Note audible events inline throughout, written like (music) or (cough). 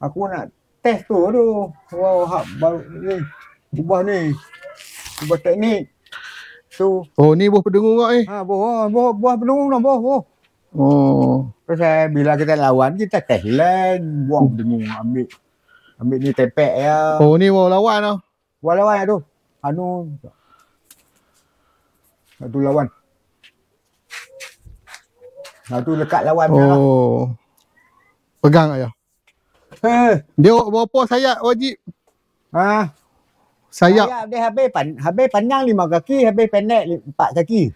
Aku nak test tu tu. Wow, hak baru ni. Ubah ni. Ubah teknik. Tu. Oh ni buah pendengung kau ni. Ha, buah, buah, buah penung lah, buah, buah. Oh. Pasal bila kita lawan, kita test lain. Buah penung, ambil. Ambil ni tepek ya. Oh ni buah lawan tau. Buah lawan tu. Anu. Satu lawan. Satu dekat lawan lah. Oh. Pegang ayah. Eh, Dia berapa sayap wajib? Ha, Sayap sayap dia habis, pan, habis panjang lima kaki, habis pendek empat kaki.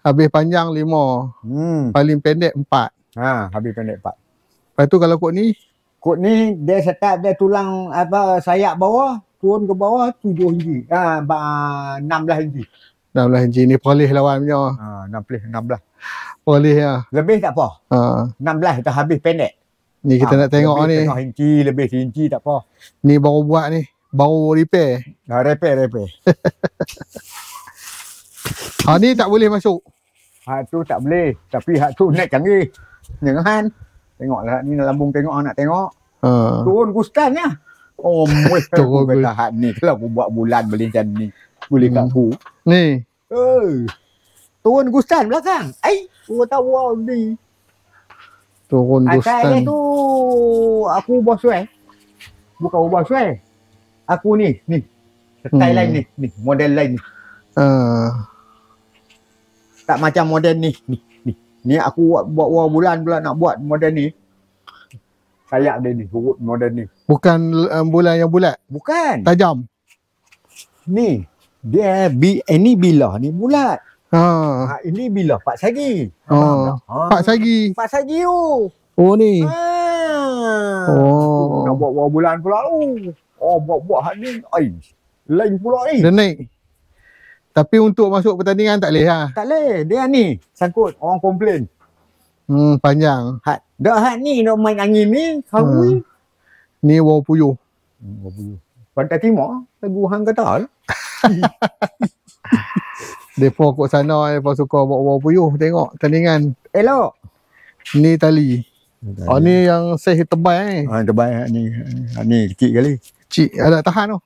habis panjang lima, Hmm. paling pendek empat. Ha, habis pendek empat. Lepas tu kalau kot ni, Kod ni dia setap dia tulang apa sayap bawah turun ke bawah tujuh inci. Ha, enam belas inci. 16 inci ni poleh lawan punya. Ha, enam belas, enam belas. Poleh lah. Lebih tak apa. Ha. Enam belas dah habis pendek. Ni kita Ha, nak tengok ni. Tengok inci, lebih inci tak apa. Ni baru buat ni. Baru repair. Dah repair, repair. (laughs) Ha ni tak boleh masuk. Hak tu tak boleh. Tapi hak tu naik canggih. Jangan. Tengoklah ni lambung tengok nak tengok. Ha. Turun kustan ya. Oh, (laughs) muih Turun aku kata hak ni kalau aku buat bulan boleh macam ni. Boleh kat Hmm. aku. Ni. Eh. Turun kustan belakang. Ai, aku tahu wow ni. Turun dia gustan. tu aku bos suai. Bukan bos suai. Aku ni, ni. Style Hmm. lain ni, ni, model lain ni. Ha. Tak macam model ni, ni, ni. Ni aku buat buat buat bulan pula nak buat model ni. Sayap dia ni, urut model ni. Bukan um, bulan yang bulat. Bukan. Tajam. Ni. Dia bi ini bilah ni bulat. Ha. Ha, ini bilah Pak Sagi. Oh. Ha, Pak Sagi. Pak Sagi tu. Oh ni. Ha. Oh. Nak buat buat bulan pula tu. Oh, buat-buat hak ni. Ai. Lain pula ni. Dia naik. Tapi untuk masuk pertandingan tak boleh lah. Tak boleh. Dia ni sangkut orang komplain. Hmm, panjang. Hat. Dah hat ni nak main angin ni. Hawi. Ni wow puyuh. Hmm. Pantai Timur. Lagu hang kata lah. (laughs) Depa kot sana, depa suka bawa wow puyuh. Tengok pertandingan. Elok. Ni tali. Oh ni yang saiz tebal ni. Ha, terbaik hak ni. Hak ni kecil kali. Cik ada tahan tu.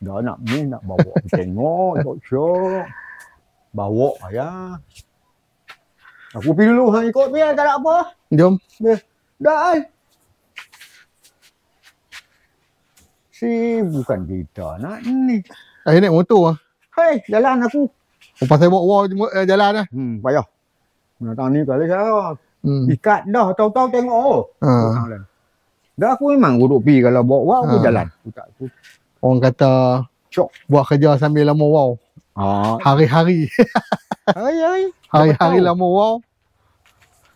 Dah nak ni nak bawa pergi (laughs) tengok. Tengok syok. Bawa ya. Aku pergi dulu. Hang ikut biar tak ada apa. Jom. Dah. ai. Si bukan kita nak ni. Saya naik motor lah. Hei, jalan aku. Oh, pasal bawa wow eh, jalan lah. Hmm, payah. Binatang ni kali saya. Hmm. Ikat dah, tahu-tahu tengok oh. Ha. Jalan. Dah aku memang duduk pi kalau bawa wow aku Ha. jalan. Aku tak aku. Orang kata Syok. buat kerja sambil lama wow. Ha. Hari-hari. Hari-hari (laughs) tahu. lama wow.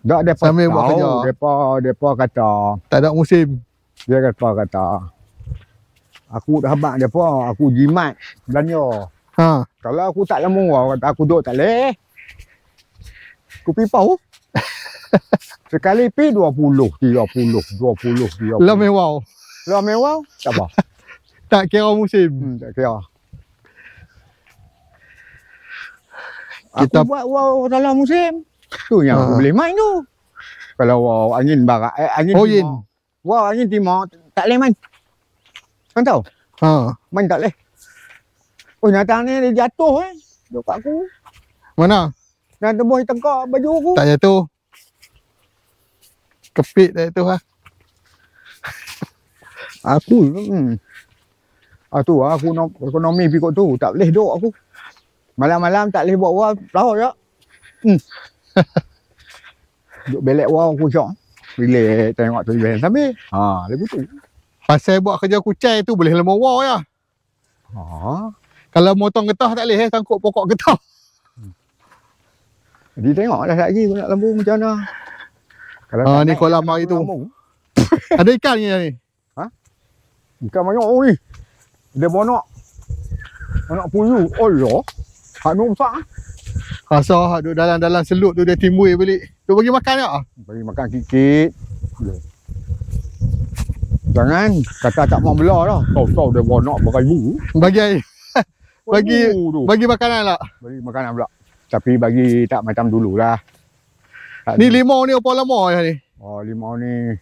Dak depa Sambil buat kerja. Depa depa kata, Tak ada musim. dia kata kata. Aku dah habaq depa, aku jimat belanja. Ha. Kalau aku tak lama wow kata aku duduk tak leh. Aku pi pau. (laughs) Sekali pi 20, 30, 20, 30. Lama wow. Lah mewah, tak apa. (laughs) Tak kira musim. Hmm, tak kira. Kita- Aku buat wow dalam musim. Tu yang Ha. aku boleh main tu. Kalau wow angin barat, eh, angin Oh, timur. Wow angin timur, tak boleh main. Kau tahu? Ha. Main tak boleh. Oh, natang ni dia jatuh eh. Duk kat aku. Mana? Dan tembus tengkak baju aku. Tak jatuh. Kepit tak jatuh lah. (laughs) Aku, hmm. Ah tu aku no, ekonomi pikut tu. Tak boleh duk aku. Malam-malam tak boleh buat wow. Laut je. Hmm. (laughs) duk belek wow aku syok. Relax tengok televisyen sambil. Ha, lagu tu. Pasal buat kerja kucai tu boleh lama wow ya. Ha. Kalau motong getah tak boleh eh. Sangkut pokok getah. Jadi tengok dah lagi nak lembu macam mana. Kalau tak ni kolam hari tu. lambung. (laughs) Ada ikan ni ni. Ikan banyak oh ni. Dia bonak. Anak puyuh. Oh ya. Hak ni besar. Rasa duduk dalam-dalam selut tu dia timbul balik. Tu bagi makan tak? Bagi makan sikit. Jangan kata tak mau belah dah. Tahu-tahu dia bonak beribu. Bagi air. Bagi- tu. Bagi makanan tak? Bagi makanan pula. Tapi bagi tak macam dulu lah. Tak Ni limau ni apa lama ya ni? Oh limau ni.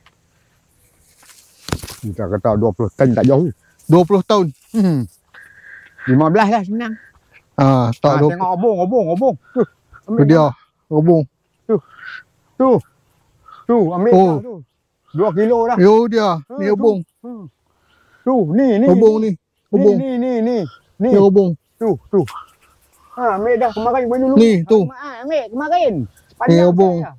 Kita kata 20 tan tak jauh. 20 tahun. Hmm. 15 lah senang. Ha, tak ha, 20. tengok obong, obong, obong. Tu. Tu Ambil dia. Robong. Tu. Tu, ambil Oh. dah tu. 2 kilo dah. Yo dia. Ni Ha, tu. robong. Hmm. Tu, ni, ni. Robong ni. Robong. Ni, ni, ni, ni. Ni robong. Tu, tu. Ha, ambil dah kemarin main dulu. Ni, tu. Ha, ambil kemarin. Ni, obong. saya.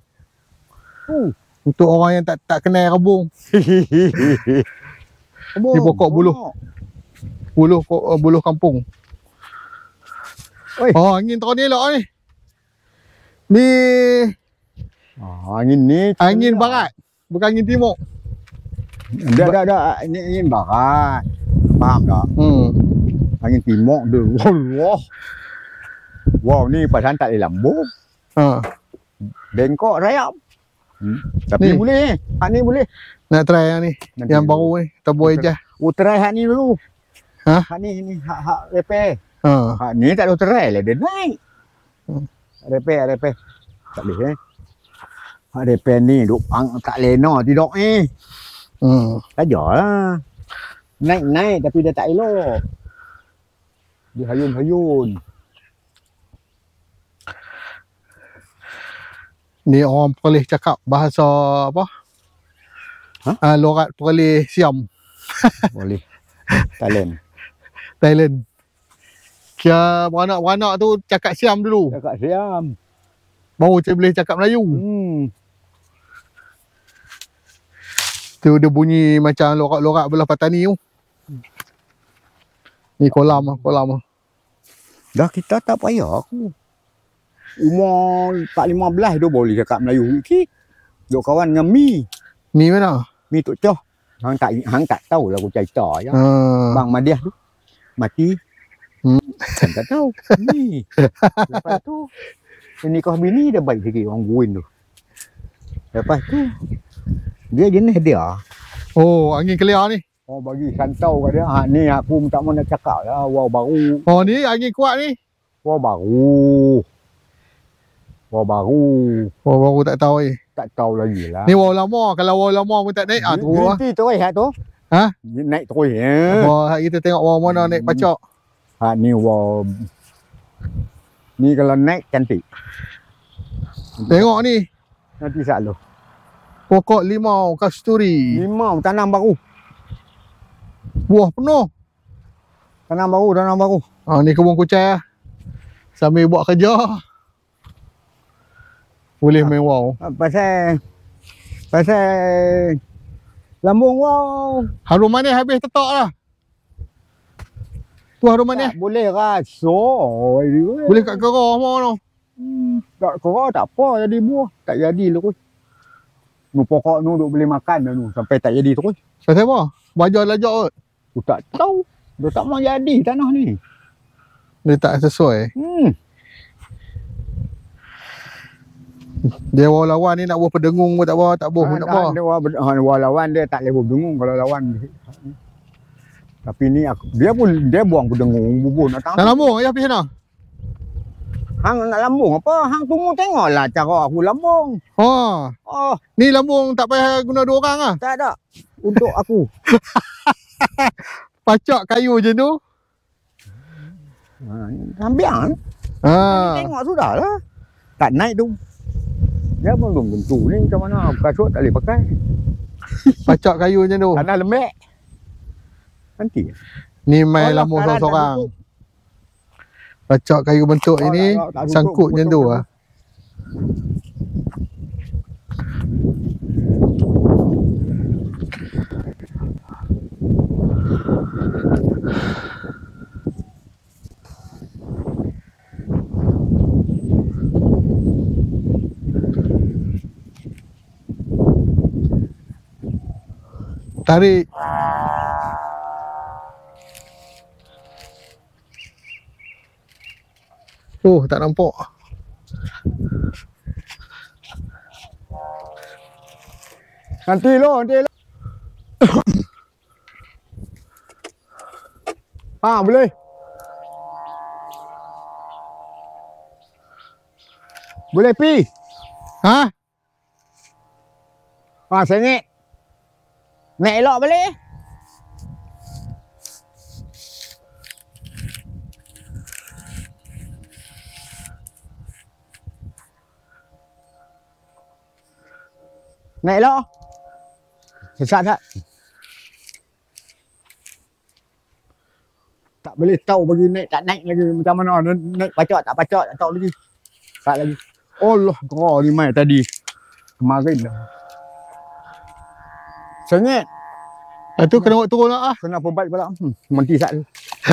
Tu. Untuk orang yang tak tak kenal robong. Obong. Ni pokok buluh. Buluh uh, buluh kampung. Oi. Oh, angin tahun ni elok ni. Ni Ah, angin ni. angin barat. Bukan angin timur. Dah, dah, dah. Ini angin barat. Faham tak? Hmm. Angin timur (laughs) tu. Allah. Wow, ni pasal tak boleh lambung. Ha. Bengkok rayap. Hmm. Tapi Ni. boleh. Hak ni boleh. Nak try yang ni. Nanti Yang dulu. baru ni. Tabur eja. Oh, try hak ni dulu. Ha? Hak ni, ni. Hak, hak repair. Ha. Hak ni tak ada try lah. Dia naik. Hmm. Repair, repair. Tak boleh eh. Hak repair ni duk ang, tak lena tidak eh. Hmm. Sajalah. Naik-naik tapi dia tak elok. Dia hayun-hayun. Ni orang Perlis cakap bahasa apa? Ha? Ah, lorat Perlis Siam, (laughs) Boleh. Talent. Thailand. Kira beranak-beranak tu cakap Siam dulu. Cakap siam. Baru saya boleh cakap Melayu. Hmm. Tu dia bunyi macam lorak-lorak belah Patani tu. Ni kolam ah, kolam ah. Dah kita tak payah aku. Umur 4-15 tu boleh cakap Melayu sikit. Duk kawan dengan Mi. Mi mana? Mi Tok Choh. Hang tak hang tak tahu lah aku cerita ya. Ha. Bang Madiah tu mati. Hmm. Hang tak tahu. Mi. Lepas tu dia nikah bini dia baik sikit orang Guin tu. Lepas tu dia jenis dia. Oh, angin keluar ni. Oh bagi santau kat dia. Ha ni aku minta mau nak cakap lah. Wow baru. Oh ni angin kuat ni. Wow baru. Wow baru. Oh baru tak tahu ni. Tak tahu lagi lah. Ni wau lama. Kalau wau lama pun tak naik ah lah. Berhenti terus ha tu. Ha? Dia Naik terus ya. Oh, kita tengok wau mana naik pacak. Ha ni wow. Ni kalau naik cantik. Tengok ni. Nanti selalu. Pokok limau kasturi. Limau tanam baru. Buah penuh. Tanam baru, tanam baru. Ha, ni kebun kucai lah. Sambil buat kerja. Boleh main wow. Ha, Pasal pasal lambung wow. Harum manis habis tetak lah. Tu harum manis. Tak boleh rasa. Boleh kat kerah mau tu. Hmm, tak kau tak apa jadi buah. Tak jadi terus. Nu pokok nu duk boleh makan dah nu sampai tak jadi terus. Pasal apa? Bajar lajak kot. Aku tak tahu. Dia tak mau jadi tanah ni. Dia tak sesuai. Hmm. Dia bawa lawan ni nak buat pendengung pun tak apa. Tak boleh nak apa. Dia wa- ha, wa lawan dia tak boleh berdengung kalau lawan. Tapi ni aku dia pun dia buang berdengung bubun datang. Dah lambung ayah pergi sana. Hang nak lambung apa? Hang tunggu tengoklah cara aku lambung. Ha. Oh, Ni lambung tak payah guna dua orang lah. tak ada. Untuk aku. (laughs) (laughs) Pacak kayu je tu. Ha, ambil Ha. Tengok sudah lah. Tak naik tu. Dia pun belum tentu ni macam mana. Kasut tak boleh pakai. (laughs) Pacak kayu je tu. Tanah lembek. Nanti. Ni main lambung kanan tak seorang-seorang. Pacak kayu bentuk Oh, ini tak- tak tutup, sangkut macam tu lah. Tarik. Oh, tak nampak. Nanti lo, nanti lo. (coughs) ha, boleh. Boleh pi. Ha? Ha, sengit. mẹ lọ bà lê. Mẹ lọ thật sẵn hả mà boleh mà bagi naik tak naik lagi macam mana naik pacot tak pacot tak tahu lagi tak lagi Allah oh, ni mai tadi kemarin dah Sengit. Ah, tu kena buat turun lah ah. Kenapa baik pula? Hmm, menti sat tu.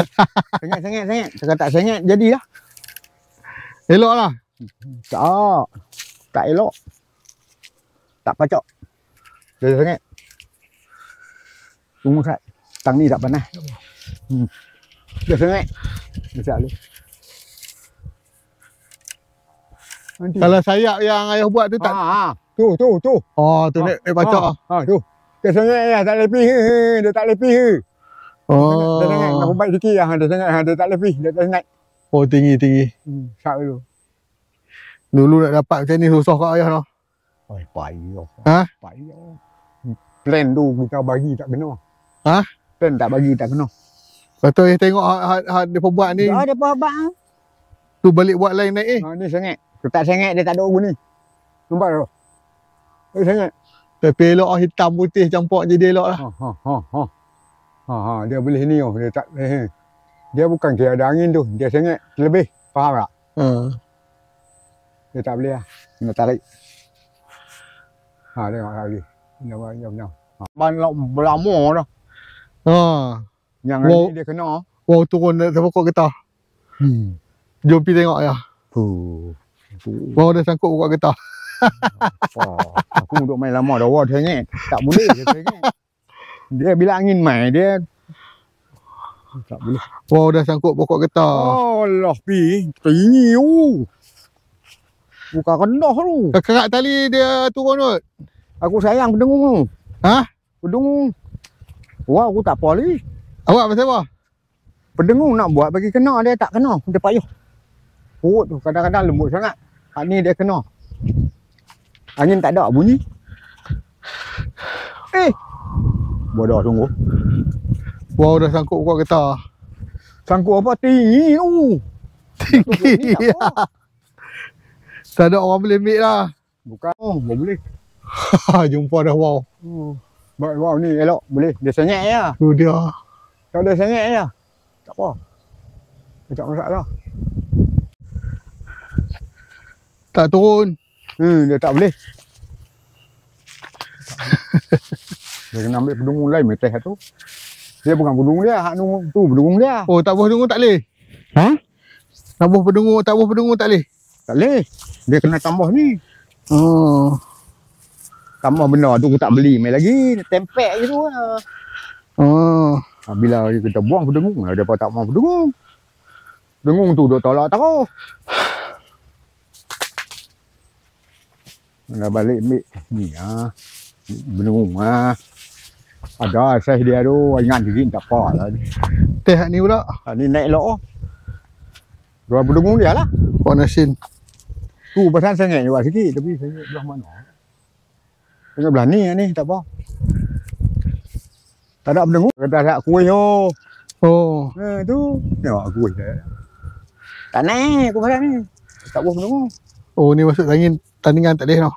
(laughs) sengit, sengit, sengit. Cakap tak sengit, jadilah. Elok lah. Tak. Tak elok. Tak pacak. Dia sengit. Tunggu sat. Tang ni tak panas. Hmm. Dia sengit. Dia sat dulu. Nanti. Kalau sayap yang ayah buat tu tak. Ha, ha. Tu, tu, tu. Oh, tu naik, naik pacak ah. Ha, tu. Dia sengit ya, tak he, he. Dia tak lepi. he. Dia. Nak Oh. baik sikit lah. Dia sengit. ha, Dia tak lepi. Dia tak naik. Oh, tinggi tinggi. Hmm. Sat dulu. Dulu nak dapat macam ni susah kat ayah noh. Oh, payah. Ha? Payah. Plan tu kita bagi tak kena. Ha? Plan tak bagi tak kena. Lepas tu ayah tengok ha, ha, ha, dia buat ni. Tak ada apa-apa. Tu balik buat lain naik eh. Ha, ni sengit. Kalau tak sengit dia tak ada urut ni. Nampak tak? Dia sengit. Tapi elok ah, hitam putih campur jadi elok lah. Ha, ha, ha, ha. Ha, ha, dia boleh ni oh. Dia tak eh. Dia bukan kira ada angin tu. Dia sengit lebih. Faham tak? Ha. Dia tak boleh lah. Kena tarik. Ha, tengok lagi. Jom, jom, jom. Ha. Ban lama dah. Ha. Yang Wow. ni dia kena. Wow turun dari pokok getah. Hmm. Jom pergi tengok ayah. Puh. Puh. Wow dah sangkut pokok getah. Oh, aku duduk main lama dah. Wah, sengit. Tak boleh dia. Dia bila angin main, dia tak boleh. Wow dah sangkut pokok getah. Oh, Allah, pi. Tinggi tu. Bukan rendah tu. Kerak tali dia turun tu. Aku sayang pendengung tu. Ha? Pendengung. Wah, aku tak apa lagi. Awak pasal apa? Pendengung nak buat bagi kena, dia tak kena. Dia payah. Perut tu kadang-kadang lembut sangat. Hak ni dia kena. Angin tak ada bunyi. Eh. Bodoh sungguh. Wow dah sangkut pokok getah. Sangkut apa tinggi tu. Tinggi. Tak ada orang boleh ambil lah. Bukan. Oh, boleh. Jumpa dah wow. Oh. Wow ni elok. Boleh. Dia sengit je. Tu dia. Kalau dia sengit je. Tak apa. Tak masalah. Tak turun. Hmm, dia tak boleh. (laughs) dia kena ambil pedungung lain metes tu. Dia bukan pedungung dia. Hak nung tu pedungung dia. Oh tak boleh pedungung tak boleh. Ha? Tak boleh pedungung, tak boleh pedungung tak boleh. Tak boleh. Dia kena tambah ni. Oh. Tambah benda tu aku tak beli main lagi. Dia Tempek je tu lah. Oh. Ha, bila kita buang pedungung, dia pun tak mau pedungung. Pedungung tu duk tolak terus. Dah balik ambil ni ah. Pedungung ah. Ada saiz dia tu, ingat diri tak apa lah. Teh hak ni pula. Ha, ni naik elok oh. Dua pedungung dia lah. Pok nasin. Tu pasal sengit juga sikit tapi sengit belah mana? Sengit belah ni ni tak apa. Tak ada pedungung. Kata ada kuih oh. Oh. Ha tu. Tengok kuih dia. Tak naik aku pasal ni. Tak boleh pedungung. Oh ni masuk angin tandingan tak boleh noh.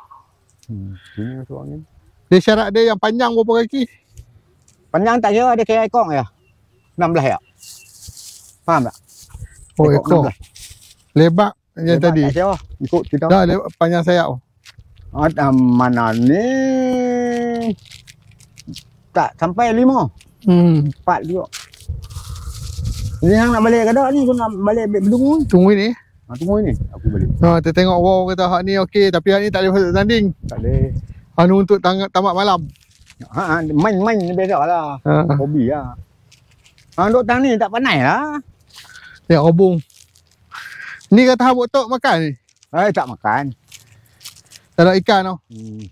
Hmm. Sini masuk angin. Dia syarat dia yang panjang berapa kaki? Panjang tak kira dia kira ekor ya. 16 ya. Faham tak? Oh ekor. 16. Lebar yang Lebar tadi. Tak kira. Ikut kita. Dah lebar, panjang sayap. Ah, mana ni? Tak sampai lima. Hmm. Empat juga. Ni hang nak balik ke tak ni? Aku nak balik ambil bedung. Tunggu ni. Ha, tunggu ni. Aku balik. Ha, kita tengok wow kata hak ni okey tapi hak ni tak boleh masuk tanding. Tak boleh. Anu untuk tang- tamat malam. Ha, ha, main-main ni biasa lah. Ha. Hobi lah. Ha, duk tang ni tak pandai lah. Tengok robung. Ni kata hang tok makan ni. Eh, tak makan. Tak ada ikan tau. Hmm.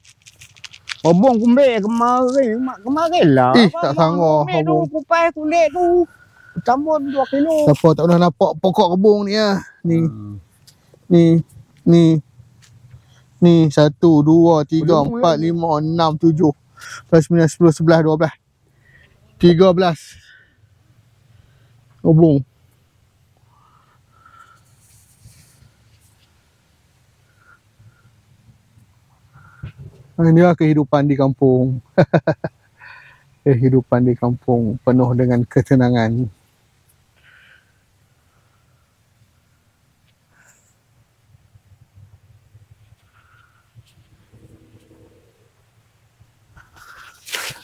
Obong kumbek kemarin. Mak- Kemarin lah. Eh, tak sanggup kumbek tu. Kupai kulit tu. Campur dua kilo. Siapa tak pernah nampak pokok robung ni ah. Ni, Hmm. ni, ni. Ni satu, dua, tiga, Belum empat, lagi. lima, enam, tujuh, lapan, sembilan, sepuluh, sebelas, dua belas, tiga belas. Robung. Inilah kehidupan di kampung. (laughs) kehidupan di kampung penuh dengan ketenangan.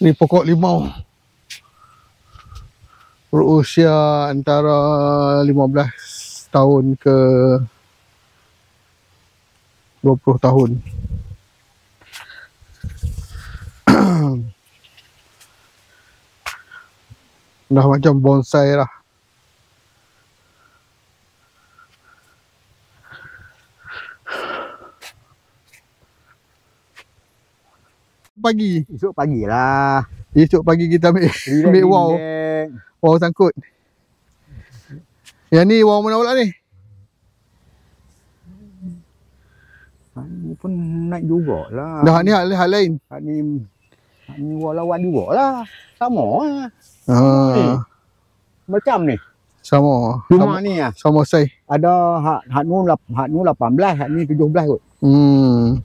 Ni pokok limau. Berusia antara 15 tahun ke 20 tahun. (clears throat) Dah macam bonsai lah. Pagi. Esok pagi lah. Esok pagi kita ambil Relax, (laughs) Ambil wow. relax. wow sangkut. Yang ni wow mana pula ni? Pun naik jugalah. Dah ni hal, hal lain. Hak ni hak ni wah lawan jugalah. Sama lah. Ha, Macam ni. sama. Cuma Sama, ni ah. sama saya. Ada hak hak nu hak nu 18, hak ni 17 kot. Hmm.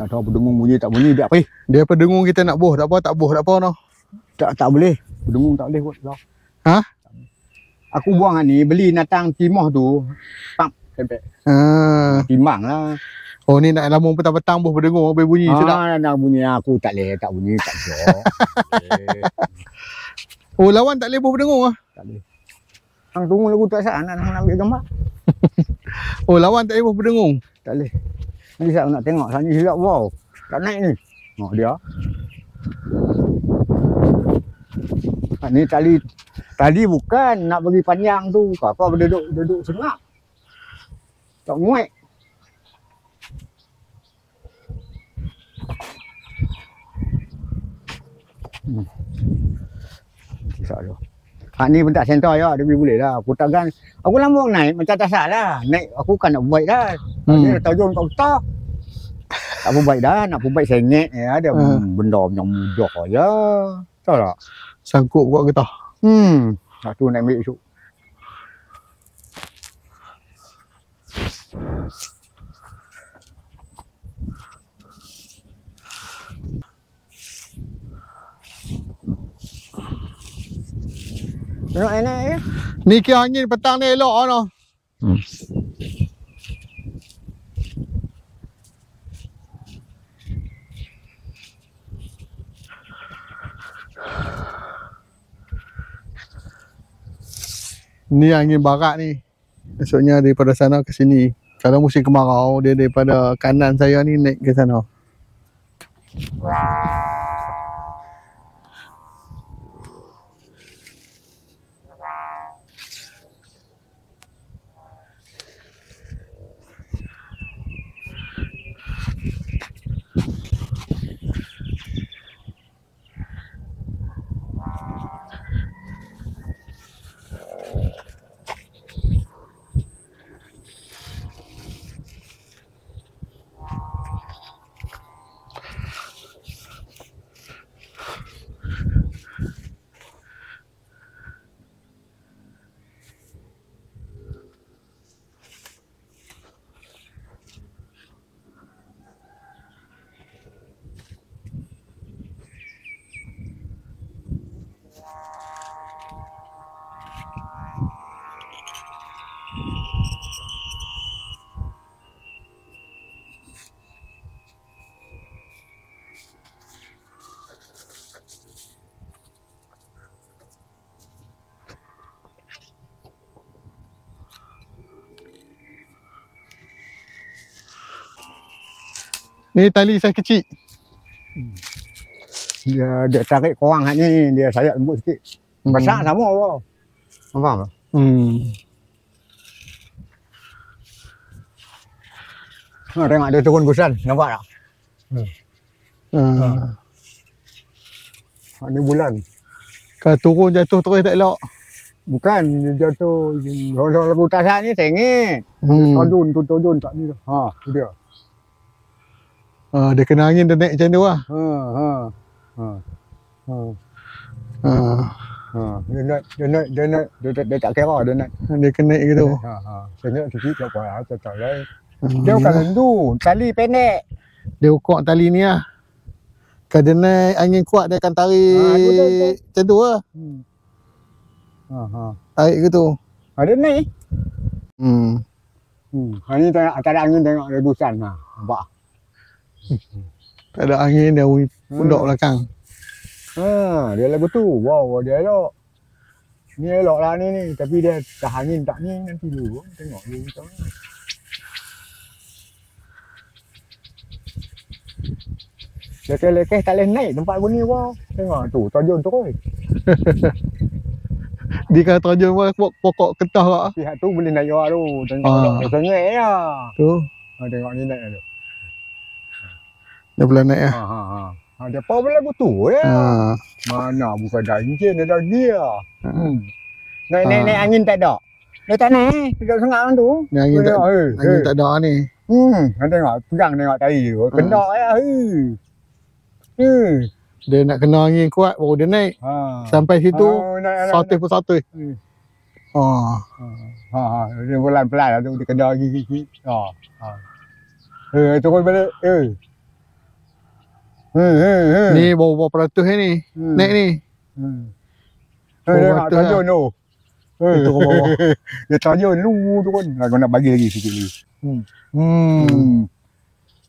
Tak tahu berdengung bunyi tak bunyi dia apa. Dia apa dengung kita nak boh, tak apa, tak boh, tak apa noh. Tak tak boleh. Berdengung tak boleh kot. Ha? Aku buang ni beli natang timah tu. Pam sampai Ha. timbang lah. Oh ni nak lambung petang-petang boh berdengung habis bunyi sedap. Ah, nak bunyi aku tak boleh, tak bunyi tak boleh. (laughs) Oh lawan tak boleh boh berdengung ah. tak boleh. Hang tunggu lagu tak sah nak nak ambil gambar. (laughs) Oh lawan tak boleh boh berdengung. Tak boleh. Nanti saya nak tengok sana silap wow. Tak naik ni. Oh dia. Ha, ni tali tali bukan nak bagi panjang tu. Kau kau duduk duduk sengak. Tak muat. Hmm. Kisah tu. Hak ni pun tak center ya, dia boleh lah. Aku takkan, aku lama naik macam tak salah. Naik aku kan nak buat dah. Hmm. Dia Hmm. tajun kau tak. Tak pun baik dah, nak pun baik sengit ya. Dia Hmm. benda macam mudah ya. Tahu tak? Sangkut buat getah. Hmm. Satu nak ambil esok. Tengok enak ya. Ni kira angin petang ni elok ah noh. Hmm. Ni angin barat ni. Maksudnya daripada sana ke sini. Kalau musim kemarau dia daripada kanan saya ni naik ke sana. Ni tali saya kecil. Dia, dia tarik korang hak ni, dia sayat lembut sikit. Besar sama apa. Faham tak? Hmm. Ha, tengok dia turun busan, nampak tak? Ha. Hak ni bulan. Kalau turun jatuh terus tak elok. Bukan, dia jatuh. Kalau lagu tasak ni sengit. Hmm. Tojun tu, tojun tak ni. Ha, tu dia. Ha, dia kena angin dia naik macam tu lah. Ha, ha. Ha. Ha. Ha. Ha. Dia naik, dia naik, dia naik. Dia, tak- dia tak kira, dia naik. Dia kena naik gitu. Ha, ha. Sengit sikit tak apa, tak tak lain. Dia bukan lendu, tali pendek. Dia ukur tali ni lah. Kalau naik angin kuat dia akan tarik betul. macam tu lah. Hmm. Ha ha. Tarik ke tu. Ada naik. Hmm. Hmm. Ha ni tak ada angin tengok rebusan ha. Nampak. Tak ada angin dia bunyi pundak belakang. Ha, dia lagu tu. Wow, dia elok. Ni elok lah ni ni. Tapi dia dah angin tak ni nanti dulu. Tengok dia macam mana. Lekeh-lekeh tak boleh naik tempat aku ni wow. Tengok tu, terjun terus. (laughs) Dia kata terjun pun pokok, pokok ketah lah. Pihak tu boleh naik awak tu. Tengok Ah. ya. Tu. Ha, tengok ni naik tu. Dia boleh naik lah. Ha ha ha. Ha, dia power lagu tu ya. Ha. Mana bukan dah enjin dia dah gear. Ha. Hmm. Naik naik Ah. naik angin tak ada. Dia tak naik, tidak sangat orang tu. Ni angin tak, eh, angin eh. tak ada ni. Hmm, kau tengok pegang tengok tadi tu. Kena ya. Hmm. Hmm. Dia nak kena angin kuat baru dia naik. Ha. Sampai situ naik, naik, satu pun satu. Hmm. Oh. Ha, ha, dia pelan-pelan lah tu dia kena gigi-gigi. Ha. Ha. Eh, turun balik. Eh. Hmm, hmm, hmm. Ni baru berapa ratus ni. Hmm. Naik ni. Hmm. Eh, tengok betul lah. tajun tu. Eh. (laughs) Dia turun bawah. Dia tajun lu turun. Lah, kau nak bagi lagi sikit lagi. Hmm. Hmm.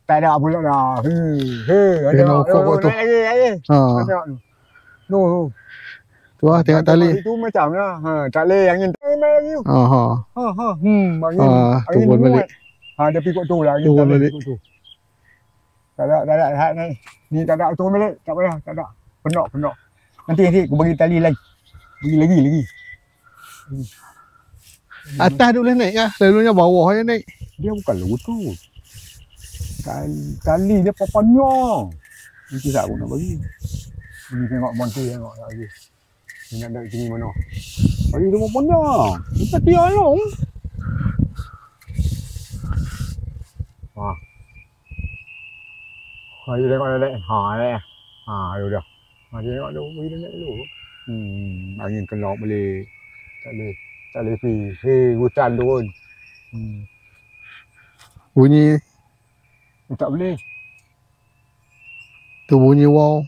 Tak ada pula dah. Hmm. Hei, ada Dia nak ukur tu, naik lagi, lagi. Ha. Tu. Tu, tu. Tu lah tengok tali. Itu macam lah. Ha, tali angin. Eh, main lagi. tu. Ha ha. Ha, ha. Hmm, angin. Angin turun muat. balik. Ha, dia pikuk tu lah. Angin Turun tali balik. tu. Tak ada, tak ada. Ha, ni. Ni tak ada. Turun balik. Tak payah. Tak ada. Penok, penok. Nanti, nanti. Aku bagi tali lagi. Bagi lagi, lagi. Atas dia boleh naik lah. Selalunya bawah je naik. Dia bukan lagu tu. Tali, tali dia panjang. Nanti tak aku nak bagi. Bagi tengok monti tengok tak lagi. Dia nak naik tinggi mana. Tali dia panjang. Kita tiar long. Ha. Ha, you tengok dia naik. Ha, naik. Ha, ayo dah. Ha, dia tengok dulu. Bagi dia naik dulu. Hmm, angin kelop boleh. Tak boleh. Tak boleh pergi. Hei, hutan turun. Hmm. Bunyi Tak boleh. tu bunyi wow.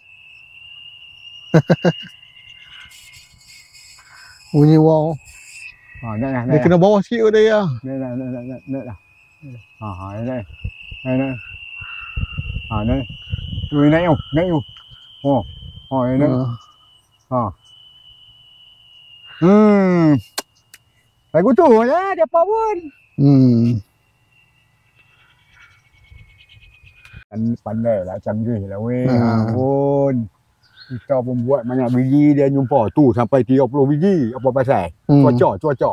bunyi wow. Ha, naik lah, Dia naik lah. kena bawah sikit kot dia. Naik lah, naik lah, naik, naik lah. Ha, ha, naik, naik. Naik, Ha, naik. Tu, naik tu, naik tu. Oh, oh, naik, naik. Ha. Hmm. Lagu tu lah, dia apa pun. Hmm. Pan- Pandai lah, canggih lah weh. Ha. Ha. pun. Kita pun buat banyak biji dia jumpa. Tu sampai 30 biji. Apa pasal? hmm. Cuaca, cuaca.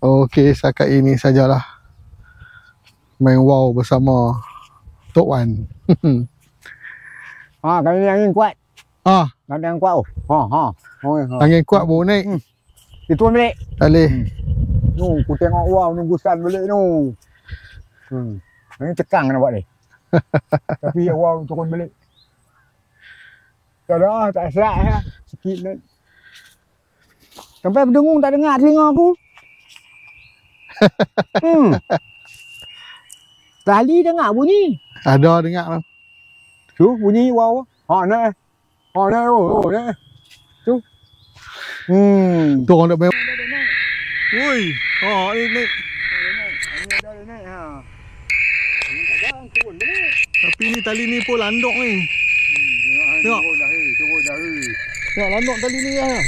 Okey, setakat ini sajalah. Main wow bersama Tok Wan. (laughs) (laughs) Ha, kali ni angin kuat. ah, Ada yang kuat. Oh. Ha, ha. Oh, ha. angin kuat baru naik. Dia turun balik. Tak boleh. Nu, aku tengok wow nunggu sun balik nu. Hmm. Ini cekang nak buat ni. Tapi wow turun balik. Tak ada, tak serak ya. Sikit ni. Sampai berdengung tak dengar telinga (laughs) aku. hmm. Tali dengar bunyi. Ada dengar tu. Tu bunyi wow. Ha naik. Ha naik oh, oh naik. Tu. Hmm. Tu orang nak main. Oi, ha ni naik. Tapi ni tali ni pun landok ni. Tengok. Dah, turun dah. Tengok landok tali ni lah.